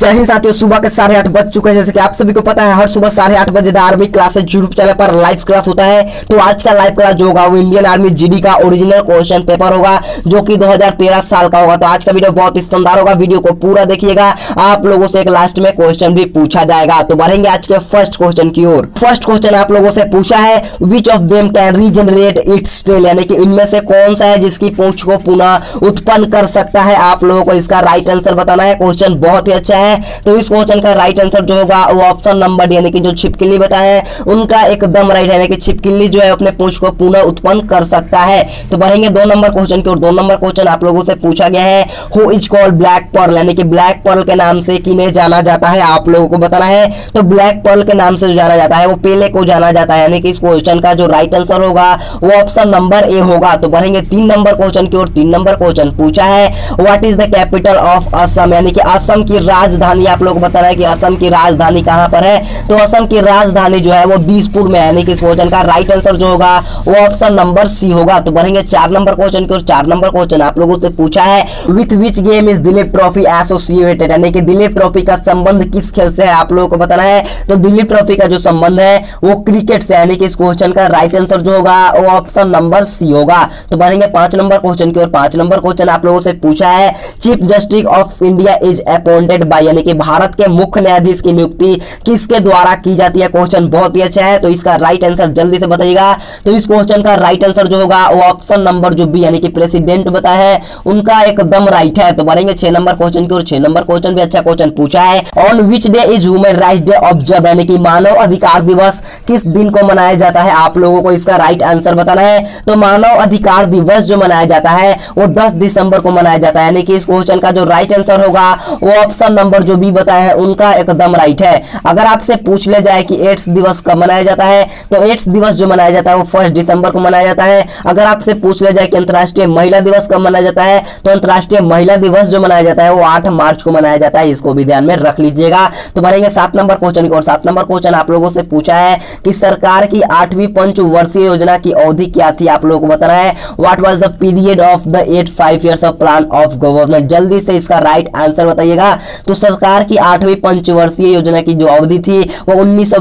जय हिंद साथियों, सुबह के साढ़े आठ बज चुके हैं। जैसे कि आप सभी को पता है, हर सुबह साढ़े आठ बजे आर्मी क्लासेस यूट्यूब चैनल पर लाइव क्लास होता है। तो आज का लाइव क्लास जो होगा, वो इंडियन आर्मी जीडी का ओरिजिनल क्वेश्चन पेपर होगा, जो कि 2013 साल का होगा। तो आज का वीडियो बहुत ही शानदार होगा। वीडियो को पूरा देखिएगा। आप लोगों से एक लास्ट में क्वेश्चन भी पूछा जाएगा। तो बढ़ेंगे आज के फ़र्स्ट क्वेश्चन की ओर। फ़र्स्ट क्वेश्चन आप लोगों से पूछा है which of them can regenerate its tail यानी कि इनमें से कौन सा है जिसकी पूछ को पुनः उत्पन्न कर सकता है? आप लोगों को इसका राइट आंसर बताना है। क्वेश्चन बहुत ही अच्छा है। तो इस क्वेश्चन का राइट आंसर जो होगा, वो ऑप्शन नंबर यानी कि जो छिपकली बताए हैं, उनका एकदम राइट है यानी कि छिपकली जो है अपने पूछ को पुनः उत्पन्न कर सकता है। तो बढ़ेंगे दो नंबर क्वेश्चन की और दो नंबर क्वेश्चन आप लोगों से पूछा गया है who is called black pearl यानी कि ब्लैक पर्ल के नाम से किन्हें जाना जाता है, आप लोगों को बताना है। तो ब्लैक पर्ल के नाम से जो जाना जाता है, वो पेले को जाना जाता है। यानी कि इस क्वेश्चन का जो राइट आंसर होगा, वो ऑप्शन नंबर ए होगा। तो बढ़ेंगे तीन नंबर क्वेश्चन की और तीन नंबर क्वेश्चन पूछा है what is the capital of Assam यानी कि असम की राजधानी, आप लोग बता रहे हैं कि असम की राजधानी कहाँ पर है। तो असम की राजधानी जो है वो दिसपुर में है। कि इस क्वेश्चन का राइट आंसर जो होगा, वो ऑप्शन नंबर सी होगा। तो बढ़ेंगे चार नंबर क्वेश्चन की और चार नंबर क्वेश्चन आप लोगों से पूछा है। With which game is Dilip trophy associated यानी कि दिलीप ट्रॉफी का संबंध किस खेल से है? आप लोगों को बताना है। तो दिलीप ट्रॉफी का जो संबंध है, वो क्रिकेट से यानी कि इस क्वेश्चन का राइट आंसर जो होगा, वो ऑप्शन नंबर सी होगा। तो बढ़ेंगे पाँच नंबर क्वेश्चन की और पाँच नंबर क्वेश्चन आप लोगों से पूछा है। Chief justice of India is appointed by यानी कि भारत के मुख्य न्यायाधीश की नियुक्ति किसके द्वारा की जाती है? क्वेश्चन बहुत ही अच्छा है तो इसका राइट आंसर जल्दी से बताइएगा। तो इस क्वेश्चन का राइट आंसर जो होगा, वो ऑप्शन नंबर जो बी यानी कि प्रेसिडेंट बताया है, उनका एकदम राइट है। तो बढ़ेंगे छह नंबर क्वेश्चन की और छह नंबर क्वेश्चन भी अच्छा क्वेश्चन पूछा है। On which day is human right day observe यानी कि मानव अधिकार दिवस किस दिन को मनाया जाता है? आप लोगों को इसका राइट आंसर बताना है। तो मानव अधिकार दिवस जो मनाया जाता है, वो 10 दिसंबर को मनाया जाता है। यानी कि इस क्वेश्चन का जो राइट आंसर होगा, वो ऑप्शन नंबर जो बी बताया है, उनका एकदम राइट है। अगर आपसे पूछ ले जाए कि एड्स दिवस कब मनाया जाता है तो एड्स दिवस जो मनाया जाता है, वो फ़र्स्ट दिसंबर को मनाया जाता है। अगर आपसे पूछ ले जाए कि अंतर्राष्ट्रीय महिला दिवस कब मनाया जाता है तो अंतर्राष्ट्रीय महिला दिवस जो मनाया जाता है, वो आठ मार्च को मनाया जाता है। इसको भी ध्यान में रख लीजिएगा। तो बढ़ेंगे सात नंबर क्वेश्चन और सात नंबर क्वेश्चन आप लोगों से पूछा है कि सरकार की आठवीं पंचवर्षीय योजना की अवधि क्या थी, आप लोगों को बताना है। What was the period of the eight five years of plan of government जल्दी से इसका राइट आंसर बताइएगा। तो सरकार की आठवीं पंचवर्षीय योजना की जो अवधि थी, वो उन्नीस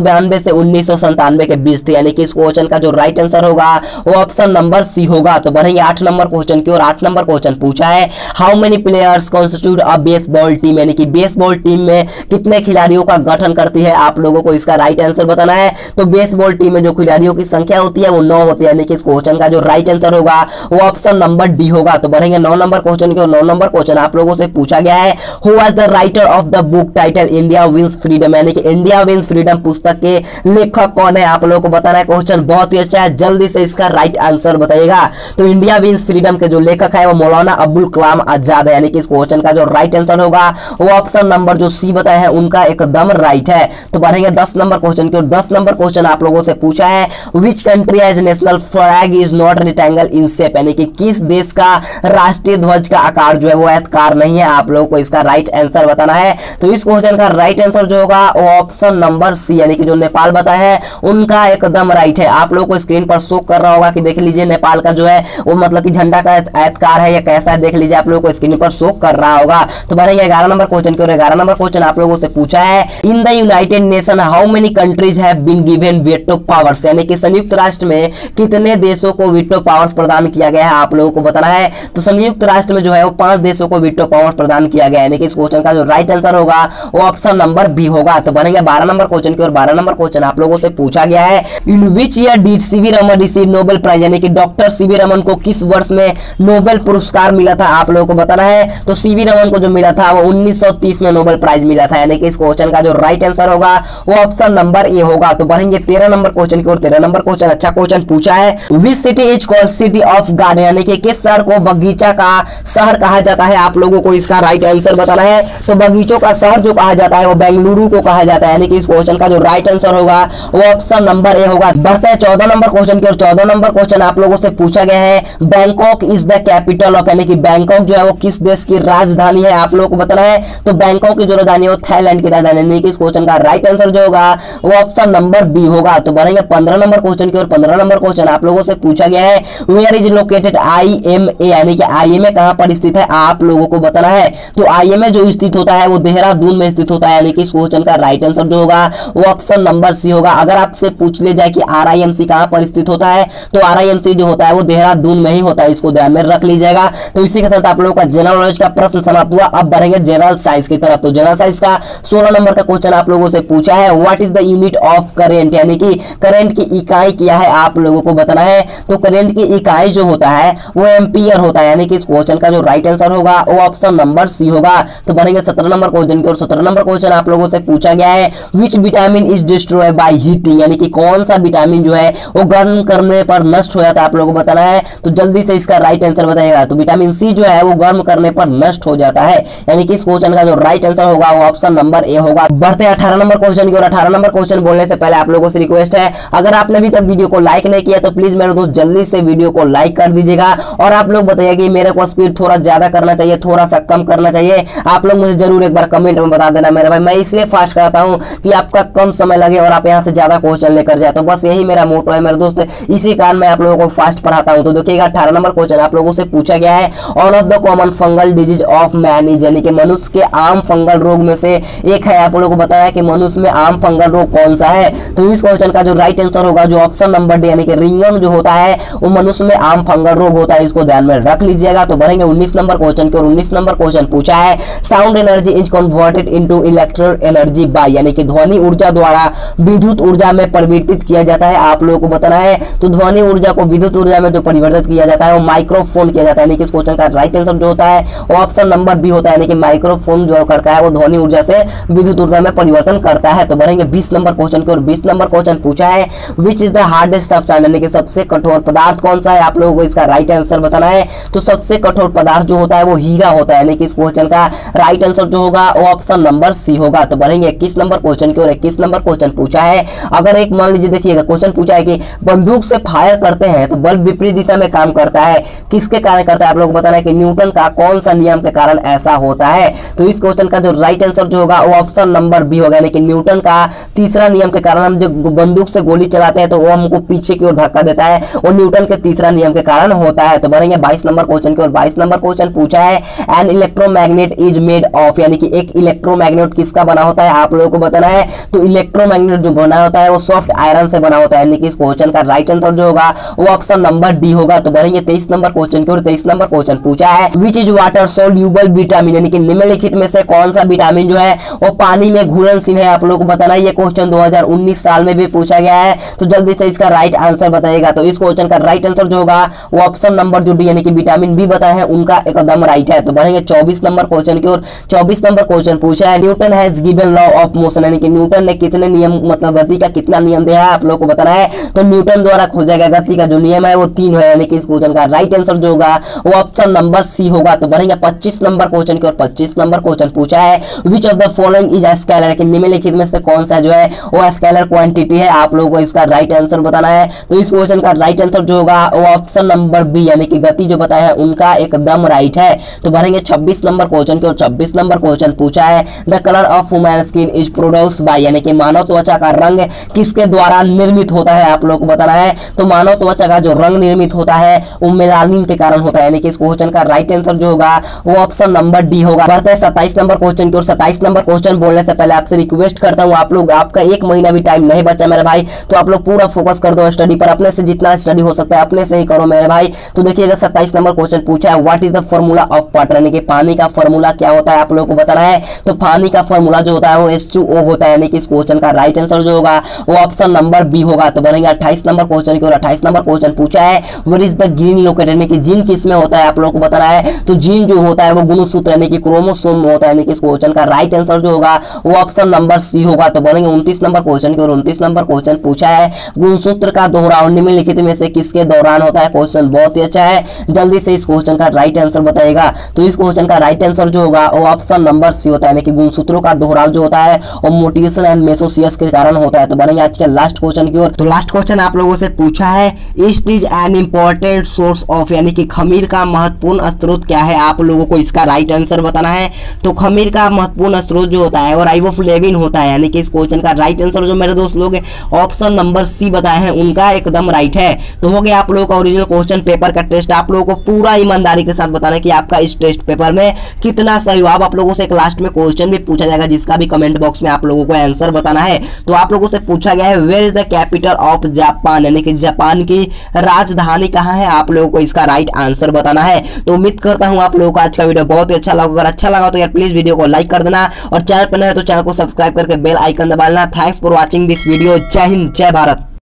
से उन्नीस के बीच थी। यानी कि इस क्वेश्चन का जो राइट आंसर होगा, वो ऑप्शन नंबर सी होगा। तो बढ़ेंगे आठ नंबर क्वेश्चन की और आठ नंबर क्वेश्चन पूछा है how many players constitute a baseball team यानी कि बेसबॉल टीम में कितने खिलाड़ियों का गठन करती है? आप लोगों को इसका राइट आंसर बताना है। तो बेसबॉल टीम में जो खिलाड़ियों की संख्या होती है, वो नौ होती है। यानी कि इस क्वेश्चन का जो राइट आंसर होगा, वो ऑप्शन नंबर डी होगा। तो बढ़ेंगे नौ नंबर क्वेश्चन की और नौ नंबर क्वेश्चन आप लोगों से पूछा गया है who was the writer of the book title India wins freedom यानी कि इंडिया विंस फ्रीडम पुस्तक के लेखक कौन है? आप लोगों को बताना है क्वेश्चन बहुत ही अच्छा है। जल्दी से इसका राइट आंसर बताइएगा। तो इंडिया विंस फ्रीडम के जो लेखक है, वो मौलाना अब्दुल कलाम आज़ाद है, यानी कि इस क्वेश्चन का जो राइट आंसर होगा, वो ऑप्शन नंबर जो सी बताया है, उनका एकदम राइट है। तो बढ़ेंगे दस नंबर क्वेश्चन की और दस नंबर क्वेश्चन आप लोगों से पूछा है which country as national flag is not rectangle in shape यानी कि किस देश का राष्ट्रीय ध्वज का आकार जो है, वो ऐतकार नहीं है। आप लोगों को इसका राइट आंसर बताना है तो इस क्वेश्चन का राइट आंसर जो होगा, वो ऑप्शन नंबर सी यानी कि जो नेपाल बताया है, उनका एकदम राइट है। आप लोगों को स्क्रीन पर शो कर रहा होगा कि देख लीजिए नेपाल का जो है, वो मतलब कि झंडा का ऐतकार है या कैसा है, देख लीजिए आप लोगों को स्क्रीन पर शो कर रहा होगा। तो बढ़ेंगे ग्यारह नंबर क्वेश्चन की और ग्यारह नंबर क्वेश्चन आप लोगों से पूछा है in the United Nation how many countries have been given veto powers यानी कि संयुक्त राष्ट्र में कितने देशों को वीटो पावर्स प्रदान किया गया है, आप लोगों को बताना है। तो संयुक्त राष्ट्र में जो है, वो पाँच देशों को वीटो पावर्स प्रदान किया गया है। इस क्वेश्चन का जो राइट आंसर होगा, वो ऑप्शन नंबर बी होगा। तो बनेंगे बारह नंबर क्वेश्चन की और बारह नंबर क्वेश्चन आप लोगों से पूछा गया है। In which year did CV Raman receive Nobel prize यानी कि डॉक्टर सीवी रमन को किस वर्ष में नोबेल पुरस्कार मिला था? आप लोगों को बताना है। तो सीवी रमन को जो मिला था, वो 1930 में नोबेल प्राइज मिला था। यानी कि इस क्वेश्चन का जो राइट आंसर होगा, वो ऑप्शन नंबर ए होगा। तो बढ़ेंगे तेरह नंबर क्वेश्चन की और तेरह नंबर क्वेश्चन अच्छा क्वेश्चन पूछा है। Which city is called city of garden यानी कि किस शहर को बगीचा का शहर कहा जाता है? आप लोगों को इसका राइट आंसर बताना है। तो बगीचों का शहर जो कहा जाता है, वो बेंगलुरु को कहा जाता है। यानी कि इस क्वेश्चन का जो राइट आंसर होगा, वो ऑप्शन नंबर ए होगा। बढ़ते हैं चौदह नंबर क्वेश्चन की और चौदह नंबर क्वेश्चन आप लोगों से पूछा गया है। Bangkok is the capital of यानी कि बैंकॉक जो है, वो किस देश की राजधानी है, आप लोगों को बताना है। तो बैंकॉक की जो राजधानी है, वो थाईलैंड की राजधानी यानी कि इस क्वेश्चन का राइट आंसर जो होगा, वो ऑप्शन नंबर बी होगा। तो बढ़ेंगे पंद्रह नंबर क्वेश्चन की और पंद्रह नंबर क्वेश्चन आप लोगों से पूछा गया है। Where is located I M A यानी कि आई एम ए कहाँ पर स्थित है, आप लोगों को बताना है। तो आई एम ए जो स्थित होता है है, वो देहरादून में स्थित होता है यानी कि इस क्वेश्चन का राइट आंसर जो होगा, वो ऑप्शन नंबर सी होगा। अगर आपसे पूछ ले जाए कि आर आई कहाँ पर स्थित होता है तो आर आई जो होता है, वो देहरादून में ही होता है। इसको ध्यान में रख लीजिएगा। तो इसी के साथ आप लोगों का जनरल नॉलेज का प्रश्न समाप्त हुआ। अब बढ़ेंगे जनरल साइंस की तरफ़। तो जनरल साइंस का सोलह नंबर का क्वेश्चन आप लोगों से पूछा है। What is the unit of current यानी कि करेंट की इकाई क्या है, आप लोगों को बताना है। तो करेंट की इकाई जो होता है, वो एम्पियर होता है। यानी कि इस क्वेश्चन का जो राइट आंसर होगा, वो ऑप्शन नंबर सी होगा। तो बढ़ेंगे सत्रह नंबर क्वेश्चन की और सत्रह नंबर क्वेश्चन आप लोगों से पूछा गया है which vitamin is destroy by heating यानी कि कौन सा विटामिन जो है, वो गर्म करने पर नष्ट हो जाता है, आप लोगों को बताना है। तो जल्दी से इसका राइट आंसर बताएगा तो विटामिन सी जो है, वो गर्म करने पर नष्ट हो जाता है। यानी कि इस क्वेश्चन का जो राइट आंसर होगा, वो ऑप्शन नंबर ए होगा। बढ़ते अठारह नंबर क्वेश्चन की और अठारह नंबर क्वेश्चन बोलने से पहले आप लोगों से रिक्वेस्ट है, अगर आपने अभी तक वीडियो को लाइक नहीं किया तो प्लीज़ मेरे दोस्त, जल्दी से वीडियो को लाइक कर दीजिएगा। और आप लोग बताइए कि मेरे को स्पीड थोड़ा ज़्यादा करना चाहिए, थोड़ा सा कम करना चाहिए। आप लोग मुझे ज़रूर एक बार कमेंट में बता देना मेरे भाई। मैं इसलिए फास्ट कराता हूँ कि आपका कम समय लगे और आप यहाँ से ज़्यादा क्वेश्चन लेकर जाए। तो बस यही मेरा मोटो है मेरे दोस्त। इसी कारण मैं आप लोगों को फास्ट पढ़ाता हूँ। तो देखिएगा, अठारह नंबर क्वेश्चन आप लोगों से पूछा गया है। One of the common fungal disease of man is यानी कि मनुष्य के आम फंगल रोग में से एक है। आप लोगों को बताया कि मनुष्य में आम फंगल रोग कौन सा है? तो इस क्वेश्चन का जो राइट आंसर होगा, जो ऑप्शन नंबर डी यानी कि रिंगम जो होता है, वो मनुष्य में आम फंगल रोग होता है। इसको ध्यान में रख लीजिएगा। तो बढ़ेंगे उन्नीस नंबर क्वेश्चन के और उन्नीस नंबर क्वेश्चन पूछा है। Sound energy is converted into electric energy by यानी कि ध्वनि ऊर्जा द्वारा विद्युत ऊर्जा में परिवर्तित किया जाता है। आप लोगों को बताना है तो ध्वनि ऊर्जा को विद्युत ऊर्जा में जो परिवर्तित किया जाता है, वो माइक्रोफोन किया जाता है। यानी कि इस क्वेश्चन का राइट आंसर जो होता है, वो ऑप्शन नंबर बी होता है। यानी कि माइक्रोफोन जो करता है, वो ध्वनि ऊर्जा से विद्युत ऊर्जा में परिवर्तन करता है। तो बढ़ेंगे बीस नंबर क्वेश्चन की और बीस नंबर क्वेश्चन पूछा है which is the hardest substance यानी कि सबसे कठोर पदार्थ कौन सा है? आप लोगों को इसका राइट आंसर बताना है। तो सबसे कठोर पदार्थ जो होता है, वो हीरा होता है। यानी कि इस क्वेश्चन का राइट आंसर जो होगा, वो ऑप्शन नंबर सी होगा। तो बढ़ेंगे इक्कीस नंबर क्वेश्चन की और इक्कीस नंबर क्वेश्चन पूछा है? अगर एक मान लीजिए, देखिएगा, क्वेश्चन पूछा है कि बंदूक से फायर करते हैं तो बल्ब विपरीत दिशा में काम करता है। किसके कारण करता है? आप लोग बताना है कि न्यूटन का कौन सा नियम के कारण ऐसा होता है? तो इस क्वेश्चन का जो राइट आंसर जो होगा, वो ऑप्शन नंबर बी होगा। यानी कि न्यूटन का तीसरा नियम के कारण हम जो बंदूक से गोली चलाते हैं तो वो हमको पीछे की ओर धक्का देता है। वो न्यूटन के तीसरा नियम के कारण होता है। तो बनेंगे बाईस नंबर क्वेश्चन की और बाईस नंबर क्वेश्चन पूछा है an electromagnet is made of यानी कि एक इलेक्ट्रोमैग्नेट किसका बना होता है? आप लोगों को बताना है। तो इलेक्ट्रोमैग्नेट जो बना होता है, वो सॉफ्ट आयरन से बना होता है। यानी कि इस क्वेश्चन का राइट आंसर जो होगा, वो ऑप्शन नंबर डी होगा। तो बढ़ेंगे तेईस नंबर क्वेश्चन की और तेईस नंबर क्वेश्चन पूछा है which is water soluble vitamin यानी कि निम्नलिखित में से कौन सा विटामिन जो है, वो पानी में घुलनशील है? आप लोग को बताना ये क्वेश्चन 2019 साल में भी पूछा गया है। तो जल्दी से इसका राइट आंसर बताइएगा। तो इस क्वेश्चन का राइट आंसर जो होगा, वो ऑप्शन नंबर जो डी यानी कि विटामिन बी बताया है, उनका एकदम राइट है। तो बढ़ेंगे चौबीस नंबर क्वेश्चन की ओर। चौबीस नंबर क्वेश्चन पूछा है। Newton has given law of motion, यानी कि न्यूटन ने कितने नियम मतलब गति का कितना नियम दिया है, आप लोग को बताना है। तो न्यूटन द्वारा खोजा गया गति का जो नियम है, वो तीन है, यानी कि इस क्वेश्चन का राइट आंसर जो होगा, वो ऑप्शन नंबर सी होगा। तो बढ़ेंगे पच्चीस नंबर क्वेश्चन की ओर। पच्चीस नंबर क्वेश्चन पूछा है which of the following is scalar कि निम्नलिखित में से कौन सा जो है, वो स्केलर क्वांटिटी है। आप लोगों को इसका राइट आंसर बताना है। तो इस क्वेश्चन का राइट आंसर जो होगा, वो ऑप्शन नंबर बी, यानी कि गति जो बताया है, उनका एकदम राइट है। तो बढ़ेंगे 26 नंबर क्वेश्चन की और 26 नंबर क्वेश्चन पूछा है। The colour of human skin is produce by यानी कि मानव त्वचा का रंग किसके द्वारा निर्मित होता है, आप लोग को बताना है। तो मानव त्वचा का जो रंग निर्मित होता है, वो मेलानिन के कारण होता है, यानी कि इस क्वेश्चन का राइट आंसर जो होगा, वो ऑप्शन नंबर डी होगा। बढ़ते हैं सत्ताईस नंबर क्वेश्चन की और सत्ताईस नंबर क्वेश्चन बोलने से पहले आपसे रिक्वेस्ट करता हूँ, आप लोग, आपका एक महीना भी टाइम नहीं बचा मेरे भाई। तो आप लोग पूरा फोकस कर दो स्टडी पर, अपने से जितना स्टडी हो सकता है, अपने से ही करो मेरे भाई। तो देखिएगा, सत्ताईस नंबर क्वेश्चन पूछा है what is the formula of water यानी कि पानी का फॉर्मूला क्या होता है, आप लोगों को बताना है। तो पानी का फॉर्मूला जो होता है वो एस होता है, यानी कि इस क्वेश्चन का राइट आंसर जो होगा, वो ऑप्शन नंबर बी होगा। तो बनेगा अट्ठाईस नंबर क्वेश्चन की और अट्ठाईस नंबर क्वेश्चन पूछा है। Where is the gene located यानी कि जीन किसमें होता है, आप लोगों को बताना है। तो जीन जो होता है वो गुणसूत्र, यानी कि क्रोमोसोम में होता है, यानी कि इस क्वेश्चन का राइट आंसर जो होगा, वो ऑप्शन नंबर सी होगा। तो बनेंगे उनतीस नंबर क्वेश्चन की और उनतीस नंबर क्वेश्चन पूछा है। गुणसूत्र का दोहराव निम्नलिखित में से किसके दौरान होता है? क्वेश्चन बहुत ही अच्छा है। जल्दी से इस क्वेश्चन का राइट आंसर बताएगा तो इस क्वेश्चन का राइट आंसर जो होगा, वो ऑप्शन नंबर सी होता है, यानी कि गुणसूत्रों का दोहराव जो होता है वो मोटिवेशन एंड मेसोसियस के कारण होता है। तो बनेंगे आज के लास्ट क्वेश्चन की ओर। तो लास्ट क्वेश्चन आप लोगों से पूछा है yeast is an important source of यानी कि खमीर का महत्वपूर्ण स्रोत क्या है? आप लोगों को इसका राइट आंसर बताना है। तो खमीर का महत्वपूर्ण स्रोत जो होता है वो राइबोफ्लेविन होता है, यानी कि इस क्वेश्चन का राइट आंसर जो मेरे दोस्त लोग ऑप्शन नंबर सी बताए हैं, उनका एकदम राइट है। तो हो गया आप लोगों का ओरिजिनल क्वेश्चन पेपर का टेस्ट आप लोगों को पूरा ईमानदारी के साथ बताना कि आपका इस टेस्ट पेपर में कितना सही हो आप लोगों से एक लास्ट में क्वेश्चन भी पूछा जाएगा, जिसका भी कमेंट बॉक्स में आप लोगों को आंसर बताना है। तो आप लोगों से पूछा गया है where is the capital of Japan यानी कि जापान की राजधानी कहाँ है? आप लोगों को इसका राइट आंसर बताना है। तो उम्मीद करता हूँ आप लोगों को आज का वीडियो बहुत ही अच्छा लगा अगर अच्छा लगा तो यार प्लीज़ वीडियो को लाइक कर देना और चैनल पर नए तो चैनल को सब्सक्राइब करके बेल आइकन दबा लेना thanks for watching this video जय हिंद जय भारत